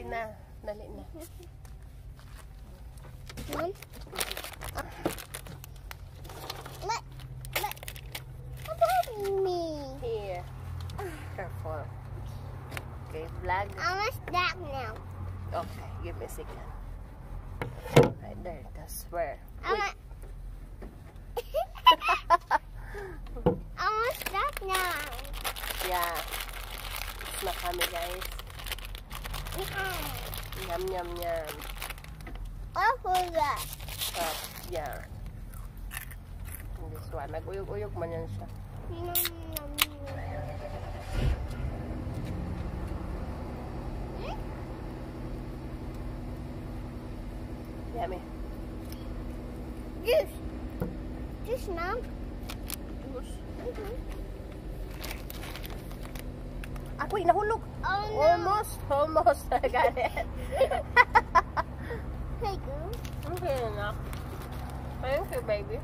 Sige na. Dali na. One. Let, let, about me. Here. Careful. Okay, vlog. Almost back now. Okay, give me a second. Right there. That's where. I'm a... Almost back now. Yeah. It's na kami, guys. Nhầm nhầm nhầm Ốc ya. Ốc ya. This one, nag-uyog-uyog man yan siya. Yummy. Almost. I got it. Hey, girl. Okay na. Thank you, baby.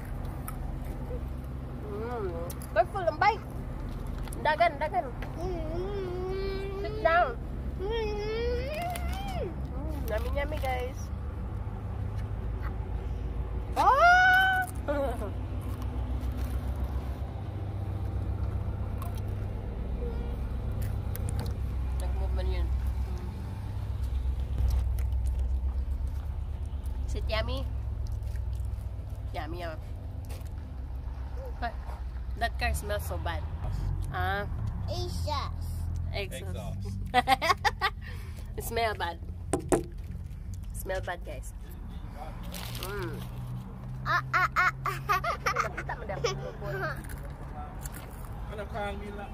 Mm. Careful, ang bite. Dagan, dagan. Sit down. Mm. Mm, yummy, yummy, guys. It yummy? Yummy, yummy. But that car smells so bad. Ah, Jesus. exhaust. it smell bad. Smell bad, guys. Mm. Ah, ah, ah. Nakita kung lupot. Ano kang nila?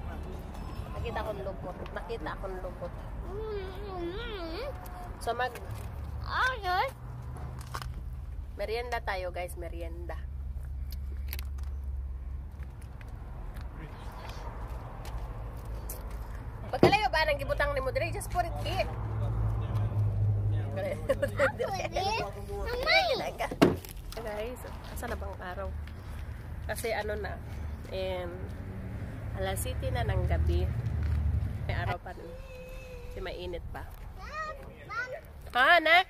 Nakita akong lupot. Nakita akong lupot. Mm. So mag Oh, good. Merienda tayo, guys. Merienda. Pagkalayo ba nang gibutang ni mo dire? Just put it here. Guys, asa na bang araw? Kasi ano na, in alas 7 na ng gabi. May araw pa rin. Kasi mainit pa. Ha, anak?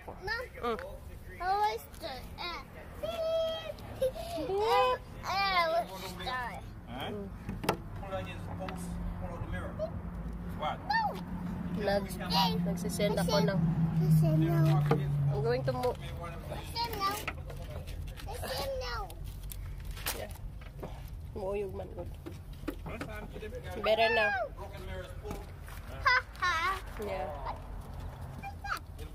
Mm. oyster. Uh, an oyster. Alright? Pull out your post, pull No. I'm going to move. Better now. Ha ha. Yeah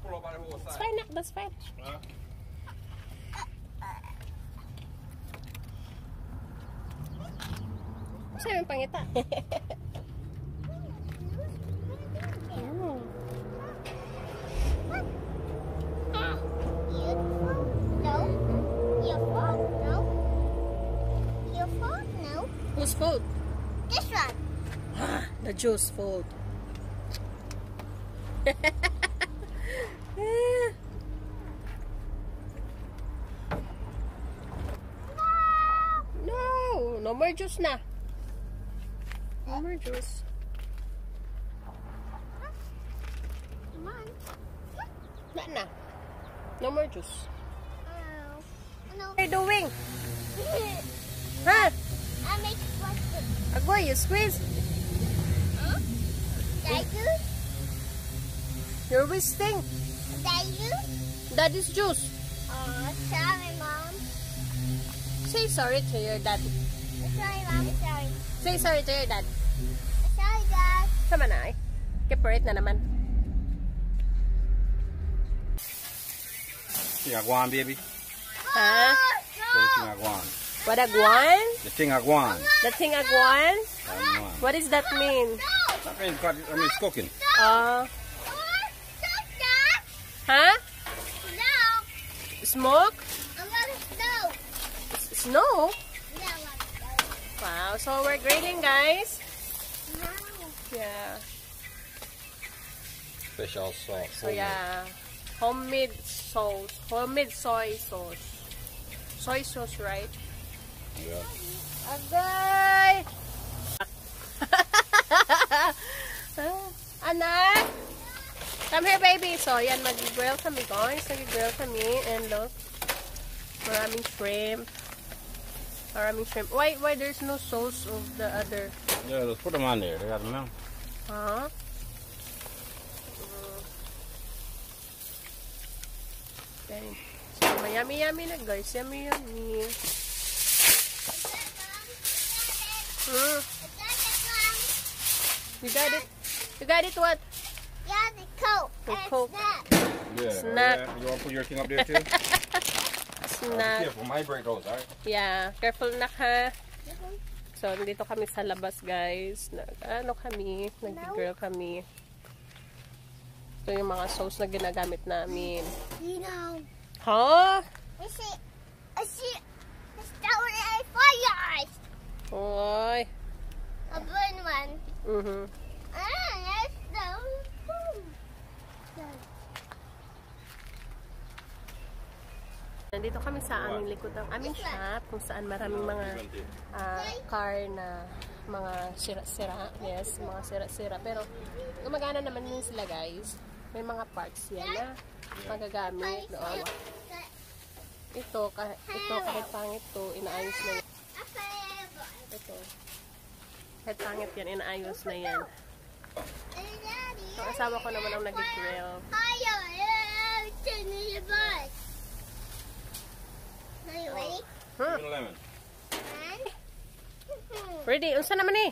pull up by the whole side. Swear not, but swear. Huh? Saan yung pangita? Whose fault? This one. the Joe's fault. juice na. No more juice. Come on. Na na. No more juice. Oh, no. What are you doing? Ha? I make plastic. Agoy, you squeeze. Huh? You? You're wasting. That is juice. Oh, sorry, mom. Say sorry to your dad. Sorry, Mommy. Sorry. Say sorry to your dad. Sorry, Dad. Come on, I get Kaparit na naman. Tingaguan, baby. Huh? Ha? Oh, huh? Tingaguan. What a guan? The tingaguan. The tingaguan? What does that mean? That means, I mean, it's cooking. Oh. Uh, huh? No. Smoke? I'm gonna snow. Snow? No, I'm Wow, so we're grilling guys. No. Yeah. Special sauce. So yeah, homemade sauce, homemade soy sauce. Soy sauce, right? Yeah. Agay! Anak! Come here, baby. So, yan, mag-grill kami, guys. Mag-grill kami. And look, maraming shrimp. Maraming shrimp. Why, why there's no sauce of the other? Yeah, let's put them on there. They got them now. Huh? Okay. So, yummy yummy na, guys. Yummy yummy. Hmm. You got it? You got it, what? Yeah, the coat. The Coke. snap. Yeah. Snack. yeah. You want to put your thing up there too? Be Snack. careful, might break those, alright? Yeah. Careful na ha. So, dito kami sa labas, guys. Nag, ano kami? Nag-grill kami. Ito yung mga sauce na ginagamit namin. You know, Huh? I see, I see, I started a fire. Oy. A burn one. Mhm. Ah, that's the. Nandito kami sa aming likod ng aming shop kung saan maraming mga ah, car na mga sira-sira. Yes, mga sira-sira. Pero gumagana naman yun sila guys. May mga parts yan na magagamit. Doon. Ito, kahit, ito kahit pangit to, inaayos na yan. Ito. Kahit pangit yan, inaayos na yan. Ang asawa ko naman ang nag-grill. Are you ready? Lemon. Ready? Unsa naman eh?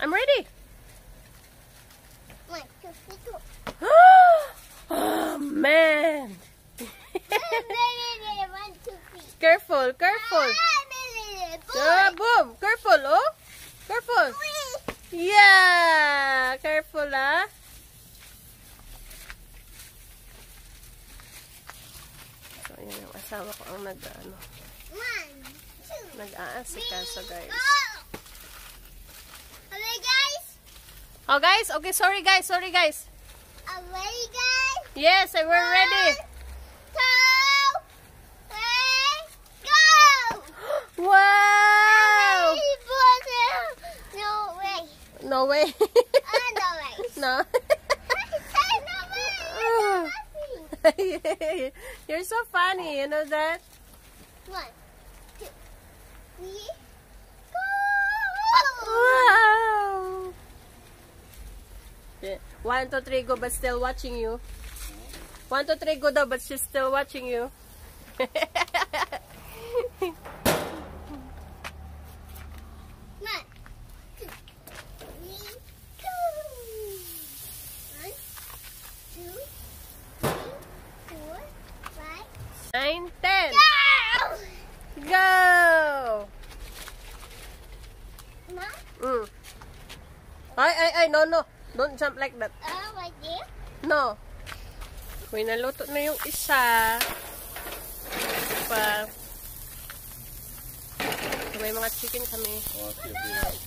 I'm ready. one, two, three, oh, man. Two, careful, careful. Ah, boom. Careful, oh. Careful. Yeah. Careful, ah. Yun yung asawa ko ang nag, ano, nag-aasikaso, guys. we guys? Oh, guys. Okay, sorry, guys. Sorry, guys. Are we guys? Yes, we're ready. Two, three, go! Wow. No way. No way. Ah, no way. no You're so funny, you know that? One, two, three, go! Wow! Yeah. One, two, three, go, but still watching you. One, two, three, go daw, but she's still watching you. Don't jump like that. uh, right there. No. Uy, naluto na yung isa. Pa. So, may mga chicken kami. Oh, we have-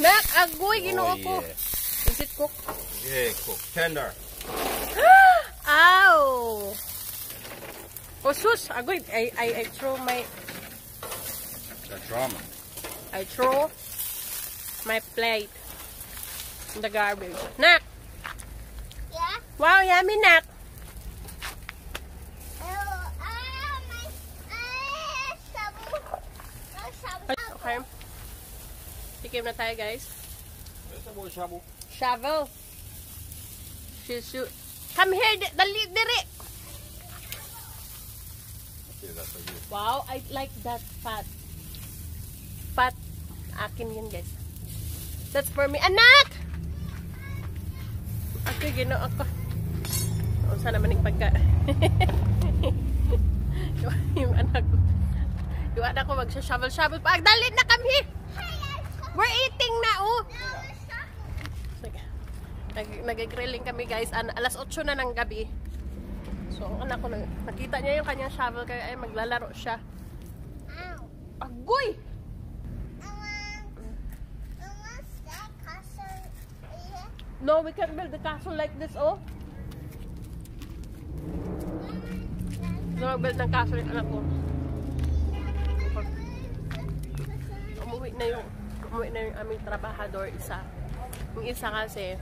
Nak, agoy, ginoo Oh, ko. yeah. Is it cooked? Yeah, cook. Tender. Ow! Oh, sus! Agoy, I, I, I throw my, That drama. I throw my plate in the garbage. Nak! Yeah. Wow, yummy, Nak! Oh, ah, my, ah, sabu. Oh, sabu. Okay. Tikim na tayo, guys. That's shabu. Shovel. She's shoot. Come here, di- dali, diri. Okay, that's. Wow, I like that fat. Fat. Akin yun, guys. That's for me. Anak! Ako, gino ako. O, saan naman yung pagka... yung, anak ko. Yung anak ko magsha-shovel-shovel pa. Dali na kami! We're eating na, oh! Nag-grilling kami, guys. An alas 8 na ng gabi. So, ang anak ko, nakita niya yung kanyang shovel kaya ay maglalaro siya. Agoy! I want, I want that castle here. No, we can't build the castle like this, oh. No, build ng castle yung anak ko. Umuwi na yung umuwi na yung aming trabahador isa. Yung isa kasi,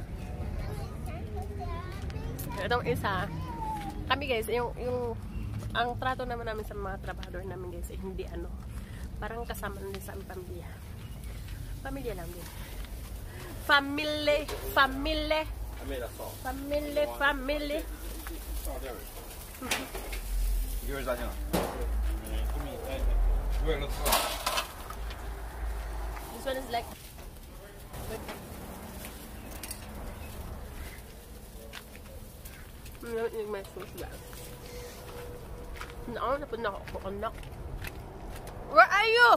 itong isa, kami guys, yung, yung, ang trato naman namin sa mga trabahador namin guys, eh, hindi ano, parang kasama din sa aming pamilya. Pamilya lang din. family, family. I made. Family, family. This one is like. I'm not eating my. No, no, no. Where are you?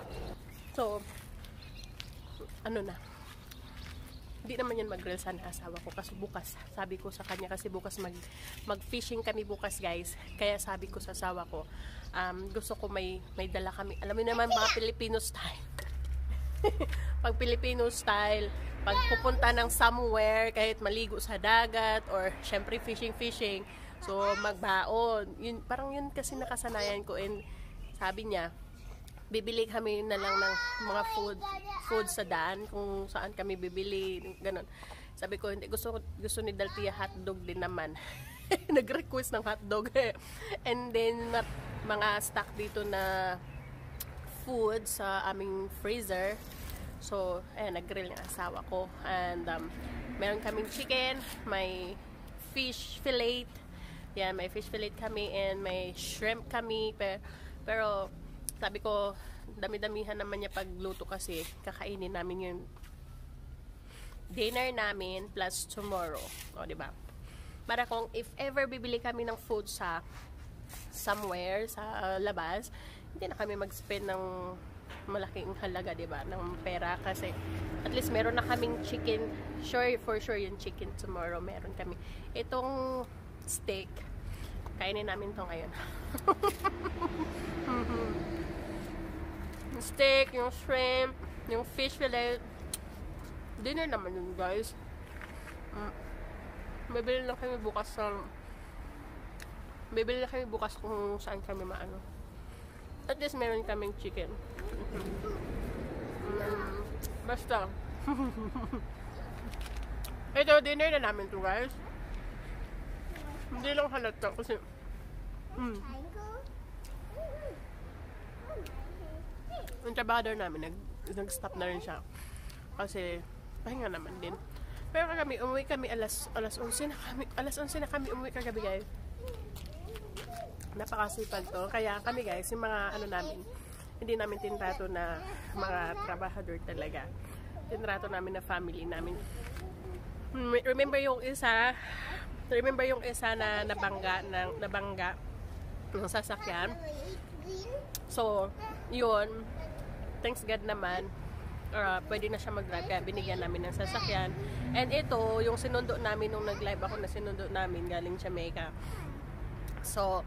So, I know. Hindi naman yan mag-grill sana asawa ko kasi bukas, sabi ko sa kanya kasi bukas mag mag-fishing kami bukas guys. Kaya sabi ko sa asawa ko, um, gusto ko may may dala kami. Alam mo naman mga Filipino style. pag Filipino style, pag pupunta ng somewhere, kahit maligo sa dagat, or syempre fishing, fishing, so magbaon. Yun, parang yun kasi nakasanayan ko and sabi niya, bibili kami na lang ng mga food food sa daan kung saan kami bibili ganun. Sabi ko hindi gusto gusto ni Daltia hotdog din naman. Nag-request ng hotdog. And then mga stock dito na food sa aming freezer. So eh nag-grill yung asawa ko. And um, meron kaming chicken may fish fillet. Yan may fish fillet kami and may shrimp kami. Pero, pero sabi ko, dami-damihan naman niya pagluto kasi kakainin namin yung dinner namin plus tomorrow. O, di ba? Para kung if ever bibili kami ng food sa somewhere, sa labas, hindi na kami mag-spend ng malaking halaga, di ba? Ng pera kasi at least meron na kaming chicken. Sure, for sure yung chicken tomorrow meron kami. Itong steak, kainin namin to ngayon. yung steak, yung shrimp, yung fish fillet. Dinner naman yun, guys. Mm. Bibili lang kami bukas ng... Bibili lang kami bukas kung saan kami maano. At least meron kaming chicken. Mm. Basta. Ito, dinner na namin to, guys. Hindi lang halata kasi... Mm. Yung trabahador namin, nag, nag-stop na rin siya. Kasi, pahinga naman din. Pero kami, umuwi kami alas, alas 11 na kami, alas 11 na kami umuwi kagabi guys. Napakasipag to. Kaya kami guys, yung mga ano namin, hindi namin tinrato na mga trabahador talaga. Tinrato namin na family namin. Hmm, Remember yung isa, remember yung isa na nabangga, na, nabangga ng sasakyan? So, yun, thanks God naman, uh, pwede na siya mag-drive, kaya binigyan namin ng sasakyan. And ito, yung sinundo namin nung nag-live ako na sinundo namin galing Jamaica. So,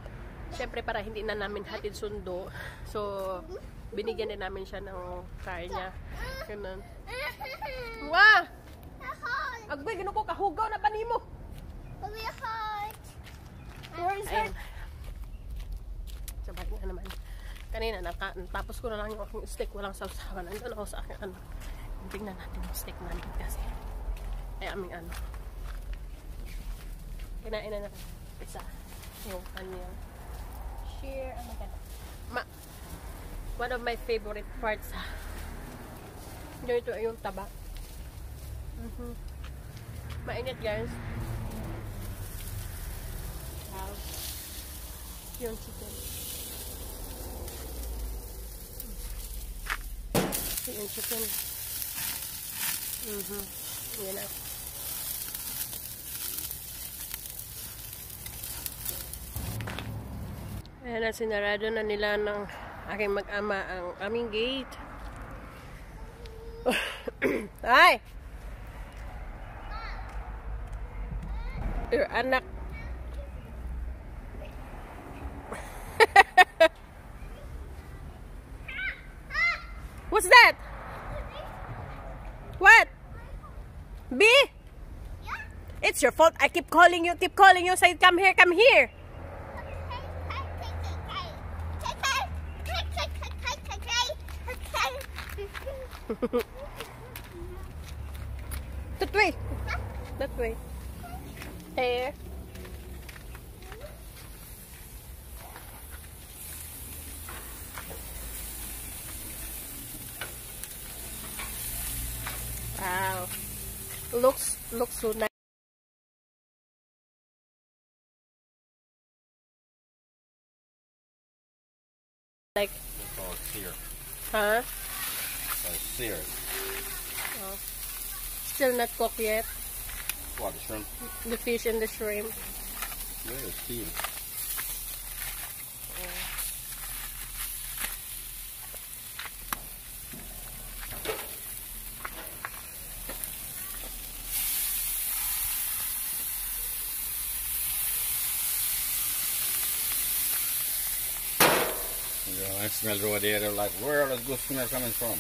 syempre para hindi na namin hatid sundo, so, binigyan din namin siya ng car niya. Ganun. Wah! Agboy, gino ko, kahugaw na panimo! Where is Ayun. Sabay nga naman. Kanina, naka, tapos ko na lang yung aking steak. Walang sausawan. Andun ako sa aking ano. Tingnan natin yung steak namin kasi. Ay, aming ano. Kinain na natin. Isa. Yung kanyang share. Oh my God. Ma, one of my favorite parts ha. Yung ito yung taba. Mhm. Mainit guys. Wow. Yung chicken. Yung chicken. Mhm. Yan na. Ayan na, sinarado na nila ng aking mag-ama ang aming gate. Ay! Your anak. What's that? What? B? It's your fault. I keep calling you, keep calling you, say come here, come here. That way. That way. There. Wow. Looks looks so nice. Like, It's called sear. huh? Uh, sear. Still not cooked yet. What, the shrimp? The fish and the shrimp. Yeah, it's sear. Yeah, I smell over there. They're like, where is good smell coming from?